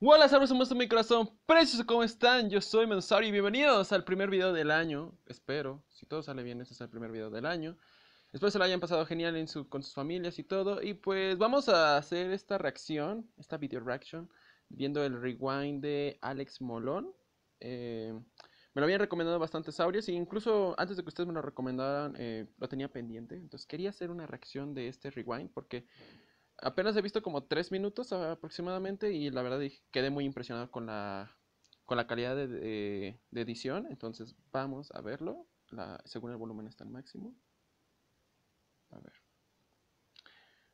Hola, saludos a mi corazón precioso, ¿cómo están? Yo soy Mensari y bienvenidos al primer video del año. Espero, si todo sale bien, este es el primer video del año. Espero se lo hayan pasado genial en su, con sus familias y todo. Y pues vamos a hacer esta reacción, esta video reaction, viendo el rewind de Alex Molón. Eh, me lo habían recomendado bastantes audios e incluso antes de que ustedes me lo recomendaran, eh, lo tenía pendiente. Entonces quería hacer una reacción de este rewind porque apenas he visto como tres minutos aproximadamente y la verdad quedé muy impresionado con la, con la calidad de, edición. Entonces vamos a verlo. según el volumen está al máximo. A ver.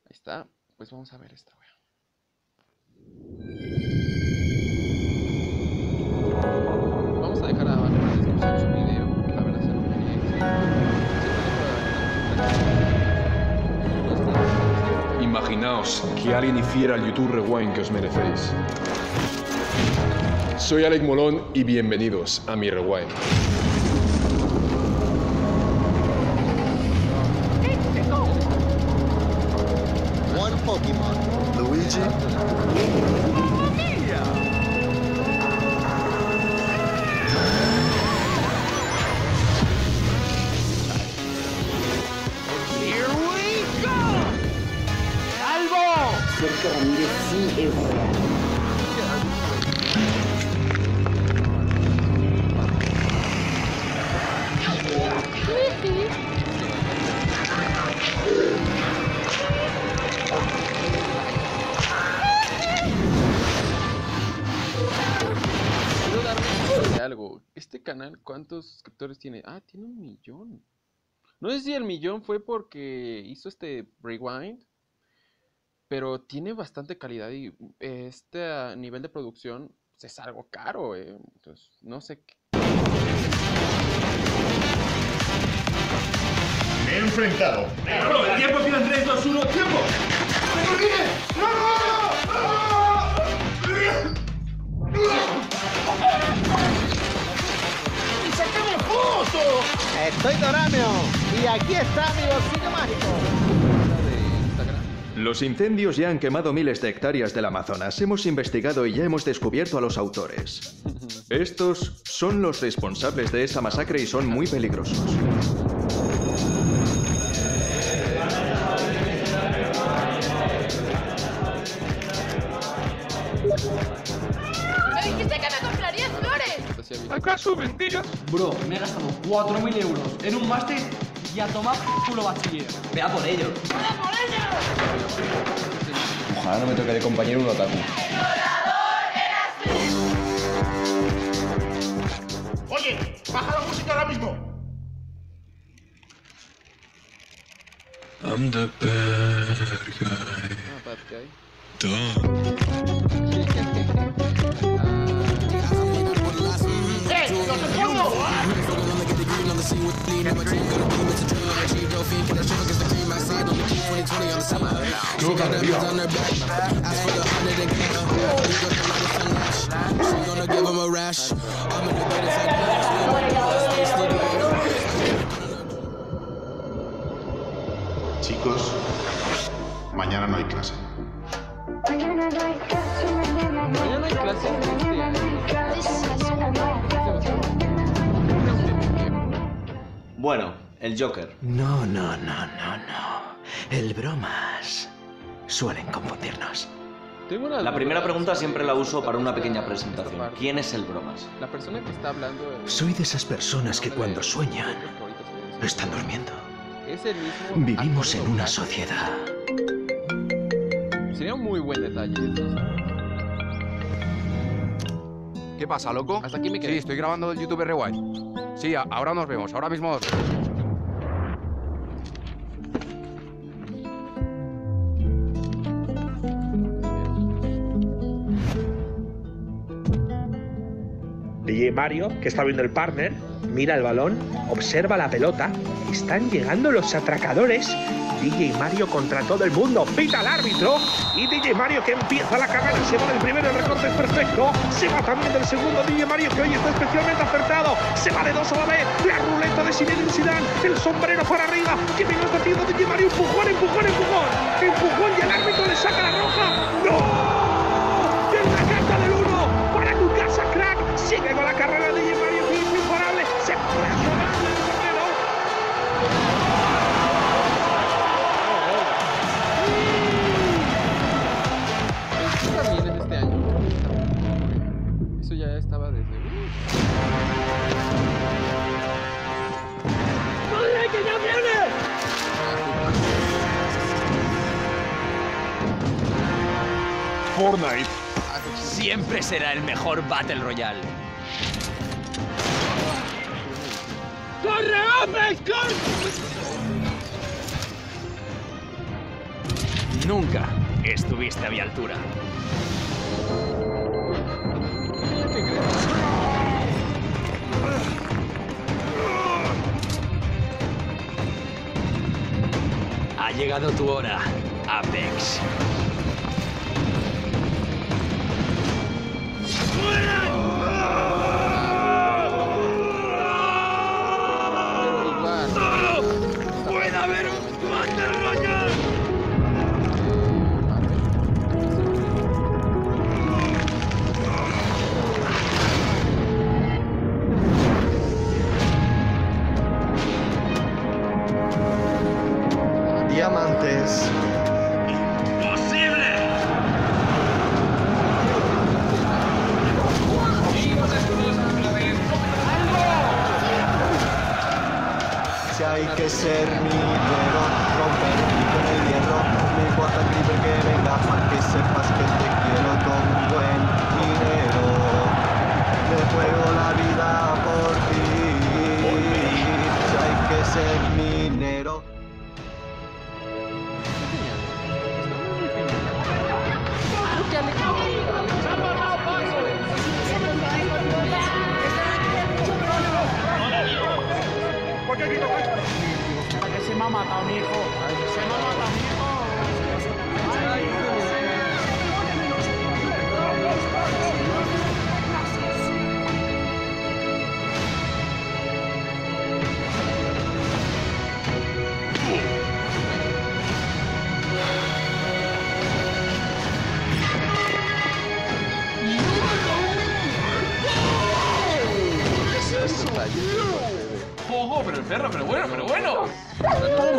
Ahí está. Pues vamos a ver esta wea. Imaginaos que alguien hiciera el YouTube Rewind que os merecéis. Soy Alec Molón y bienvenidos a mi Rewind. One Pokemon, Luigi. Algo. Este canal, ¿cuántos suscriptores tiene? Ah, tiene un millón. No sé si el millón fue porque hizo este rewind, pero tiene bastante calidad y este ah, nivel de producción pues, es algo caro, eh. Entonces, no sé qué. Me he enfrentado. el tiempo en 3, 2, 1, ¡tiempo! Estoy Doramio y aquí está mi bolsillo mágico. Los incendios ya han quemado miles de hectáreas del Amazonas. Hemos investigado y ya hemos descubierto a los autores. Estos son los responsables de esa masacre y son muy peligrosos. ¿Acaso vendías? Bro, me he gastado 4.000 euros en un máster y a tomar culo bachiller. Vea por ello. Ojalá no me toque de compañero un otaku. Oye, baja la música ahora mismo. I'm the bad guy. Ah, bad guy. Done. see what the name Got a dream, it's a dream, I achieve no fiend Can I shiver cause the cream I slide on the key 2020 on the summer. She got diamonds on her back. I spent a hundred and got her You got the light of some lash She gonna give him a rash. I'm gonna get it Bueno, el Joker. No, no, no, no, no. El bromas suelen confundirnos. Tengo una La primera pregunta siempre la uso para una pequeña presentación. ¿Quién es el bromas? La persona que está hablando. el- Soy de esas personas que cuando sueñan están durmiendo. Es el mismo. Vivimos en una sociedad. Sería un muy buen detalle. ¿Qué pasa, loco? Hasta aquí me quedé. Sí, estoy grabando el YouTube Rewind. Sí, ahora nos vemos. Ahora mismo nos vemos. DJ Mario, que está viendo el partner, mira el balón, observa la pelota, están llegando los atracadores. DJ Mario contra todo el mundo, pita al árbitro. Y DJ Mario que empieza la carrera, se va del primero, el recorte es perfecto, se va también del segundo. DJ Mario que hoy está especialmente acertado, se va de dos a la vez, la ruleta de Zinedine Zidane, el sombrero para arriba, que lo está haciendo DJ Mario, empujón, empujón, empujón, empujón y el árbitro le saca la roja, ¡no! Fortnite. Siempre será el mejor Battle Royale. ¡Corre, Apex! ¡Corre! Nunca estuviste a mi altura. Ha llegado tu hora, Apex. Hay que ser minero, romper con el hierro, no importa el que venga, para que sepas que te quiero con buen dinero. Me juego la vida por ti. Si hay que ser minero. Matado mi hijo. Se me ha matado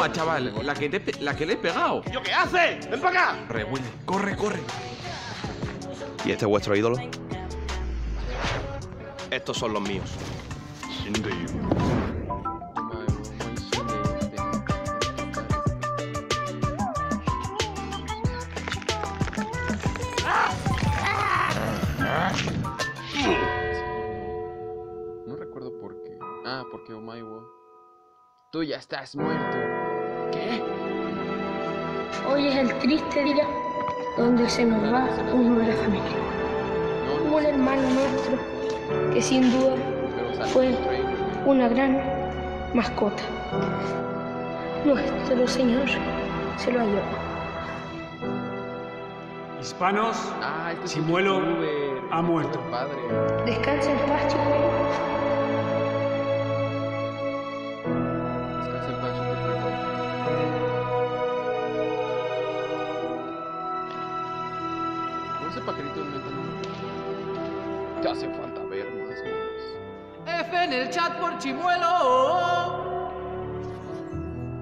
Toma, chaval, la que, te, pe- la que le he pegado. ¿Yo qué hace? ¡Ven para acá! Corre, Willy, corre, corre. ¿Y este es vuestro ídolo? Estos son los míos. No recuerdo por qué. Ah, porque Omaiwo. Tú ya estás muerto. Hoy es el triste día donde se nos va uno de la familia. Un hermano nuestro que sin duda fue una gran mascota. Nuestro Señor se lo ha llevado. Hispanos, Ah, este youtuber, ha muerto. Padre. Descansa en paz, chimuelo. Chat por chimuelo.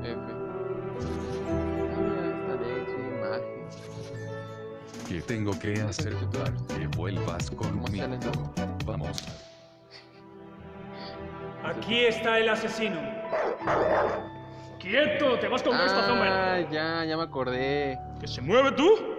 F. Ah, esta de su imagen. ¿Qué tengo que hacer para que vuelvas conmigo? Vamos. Aquí está el asesino. ¡Quieto! ¡Te vas con esta Ah, ya, ya me acordé. ¿Que se mueve tú?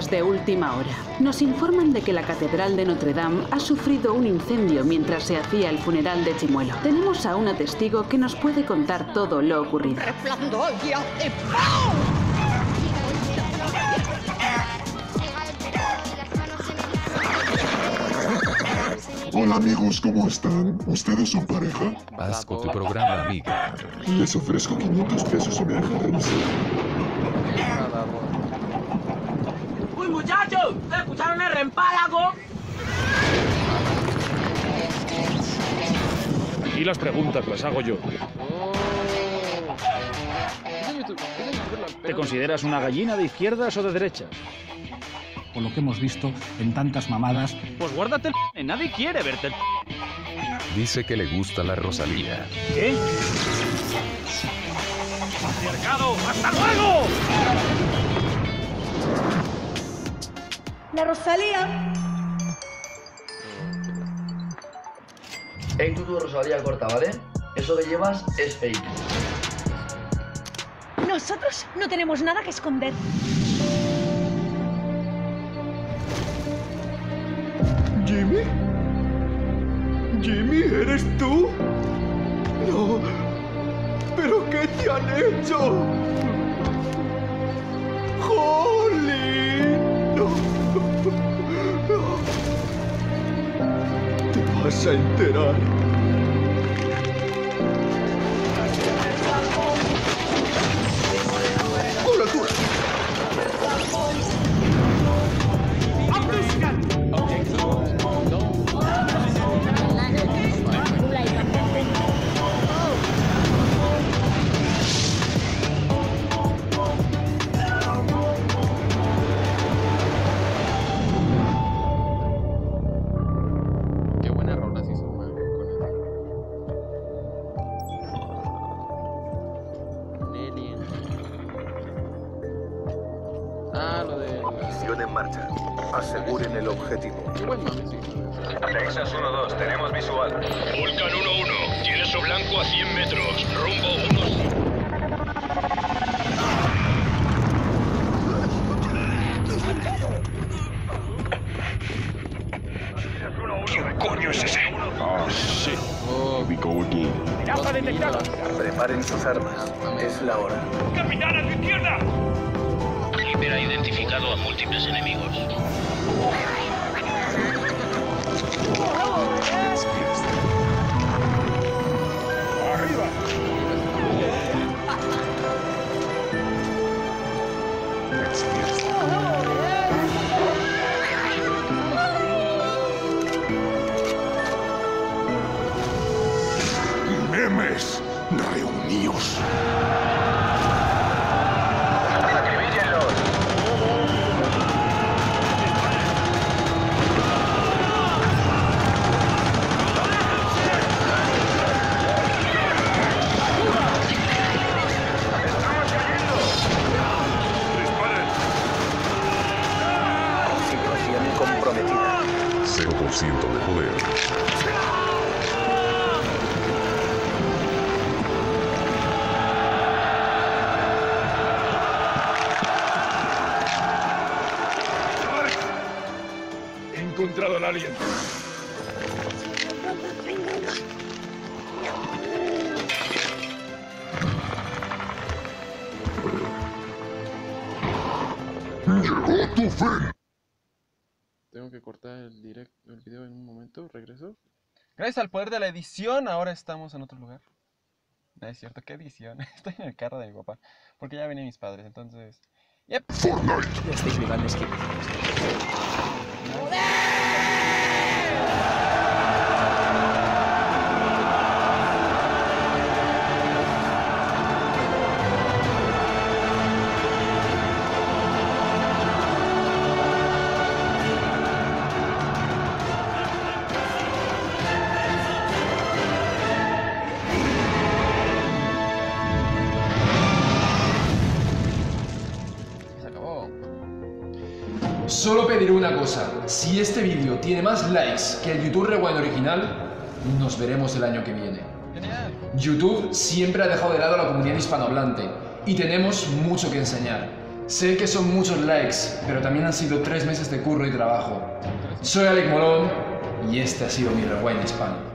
Noticias de última hora. Nos informan de que la Catedral de Notre Dame ha sufrido un incendio mientras se hacía el funeral de Chimuelo. Tenemos a una testigo que nos puede contar todo lo ocurrido. ¡Resplandor y hace ¡pau! Hola amigos, ¿cómo están? ¿Ustedes son pareja? Vas con tu programa, amiga. Les ofrezco 500 pesos si me dejan ser. ¡Uy, muchachos! ¿Escucharon el rempálago? Y las preguntas las hago yo. ¿Te consideras una gallina de izquierdas o de derechas? Por lo que hemos visto en tantas mamadas. Pues guárdate el p***, nadie quiere verte el p***. Dice que le gusta la Rosalía. ¿Qué? ¡Patriarcado! ¡Hasta luego! Rosalía. Hey, tú, tu Rosalía corta, ¿vale? Eso que llevas es fake. Nosotros no tenemos nada que esconder. ¿Jimmy? ¿Jimmy, eres tú? No. ¿Pero qué te han hecho? Te vas a enterar. Misión en marcha. Aseguren el objetivo. Texas 1-2, tenemos visual. Vulcan 1-1, tiene su blanco a 100 metros, rumbo 1... ¿Quién coño es ese? Oh, shit. We go again. ¡Amenaza detectada! Preparen sus armas. Es la hora. ¡Capitán, a tu izquierda! A múltiples enemigos. Encontrado al alien. Llegó tu fin. Tengo que cortar el direct, el video en un momento. Regreso. Gracias al poder de la edición, ahora estamos en otro lugar. No es cierto, ¿qué edición? Estoy en el carro de mi papá. Porque ya venían mis padres, entonces. Yep. Ya estáis jugando esquiva. Se Solo pediré una cosa. Si este vídeo tiene más likes que el YouTube Rewind original, nos veremos el año que viene. YouTube siempre ha dejado de lado a la comunidad hispanohablante y tenemos mucho que enseñar. Sé que son muchos likes, pero también han sido tres meses de curro y trabajo. Soy Alec Molón y este ha sido mi Rewind hispano.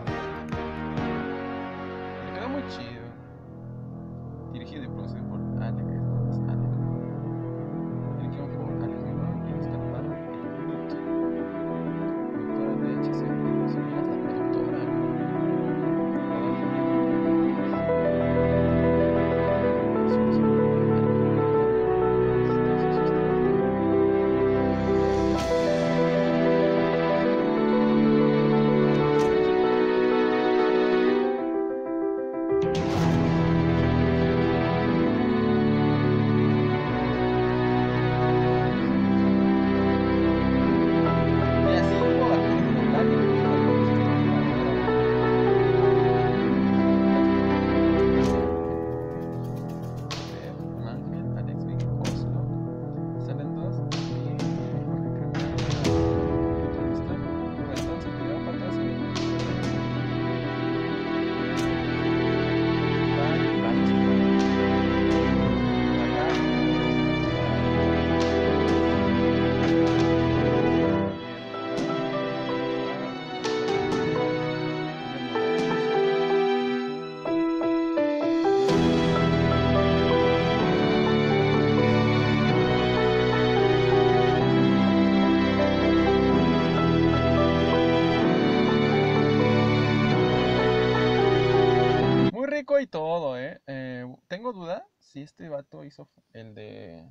Si este vato hizo el de...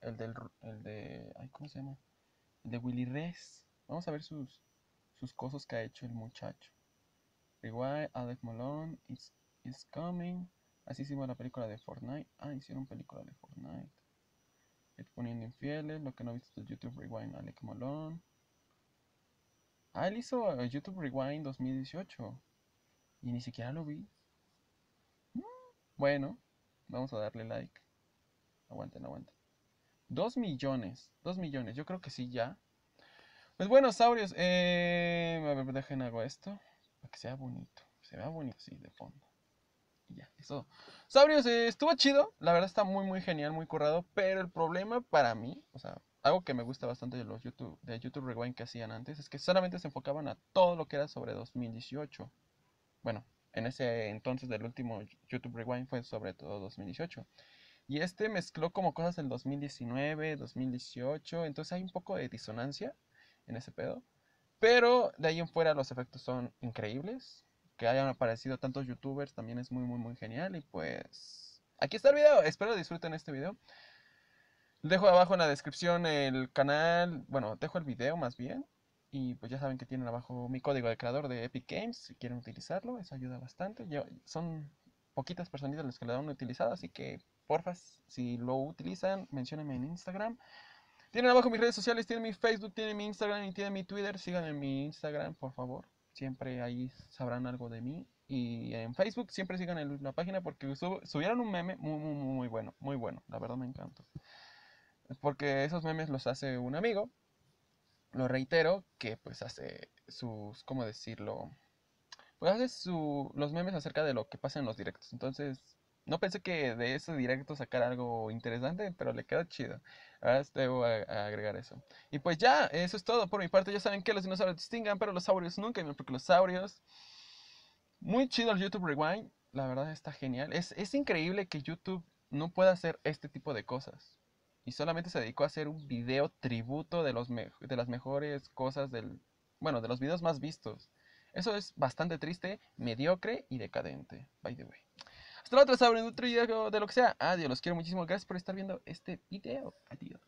El del... El de... Ay, ¿cómo se llama? El de Willy Res. Vamos a ver sus, sus cosas que ha hecho el muchacho. Rewind, Alec Malone, It's, It's Coming. Así hicimos la película de Fortnite. Ah, hicieron película de Fortnite. Exponiendo infieles, lo que no viste de YouTube Rewind, Alec Malone. Ah, él hizo eh, YouTube Rewind 2018. Y ni siquiera lo vi. Mm, bueno, vamos a darle like. Aguanten, aguanten. Dos millones. Dos millones. Yo creo que sí ya. Pues bueno, saurios. Eh, a ver, dejen hago esto. Para que sea bonito. Se vea bonito, sí, de fondo. Y ya, eso. Saurios, eh, estuvo chido. La verdad está muy, muy genial, muy currado. Pero el problema para mí, o sea, algo que me gusta bastante de los YouTube, de YouTube Rewind que hacían antes, es que solamente se enfocaban a todo lo que era sobre 2018. Bueno, en ese entonces del último YouTube Rewind fue sobre todo 2018. Y este mezcló como cosas del 2019, 2018, entonces hay un poco de disonancia en ese pedo. Pero de ahí en fuera los efectos son increíbles. Que hayan aparecido tantos youtubers también es muy, muy, muy genial. Y pues aquí está el video. Espero disfruten este video. Dejo abajo en la descripción el canal, bueno, dejo el video más bien. Y pues ya saben que tienen abajo mi código de creador de Epic Games, si quieren utilizarlo, eso ayuda bastante. son poquitas personitas las que lo han utilizado, así que porfa, si lo utilizan, menciónenme en Instagram. Tienen abajo mis redes sociales, tienen mi Facebook, tienen mi Instagram y tienen mi Twitter. Síganme en mi Instagram, por favor. Siempre ahí sabrán algo de mí. Y en Facebook siempre sigan en la página porque subieron un meme muy, muy, muy bueno. Muy bueno, la verdad me encanta. Porque esos memes los hace un amigo. Lo reitero, que pues hace sus, ¿cómo decirlo? Pues hace su, los memes acerca de lo que pasa en los directos. Entonces, no pensé que de ese directo sacar algo interesante, pero le quedó chido. Ahora debo agregar eso. Y pues ya, eso es todo por mi parte. Ya saben que los dinosaurios distingan, pero los saurios nunca. Porque los saurios... Muy chido el YouTube Rewind. La verdad está genial. Es, es increíble que YouTube no pueda hacer este tipo de cosas y solamente se dedicó a hacer un video tributo de, los de las mejores cosas del, bueno, de los videos más vistos. Eso es bastante triste, mediocre y decadente, by the way. Hasta la otra, saben, otro video de lo que sea. Adiós, los quiero muchísimo. Gracias por estar viendo este video. Adiós.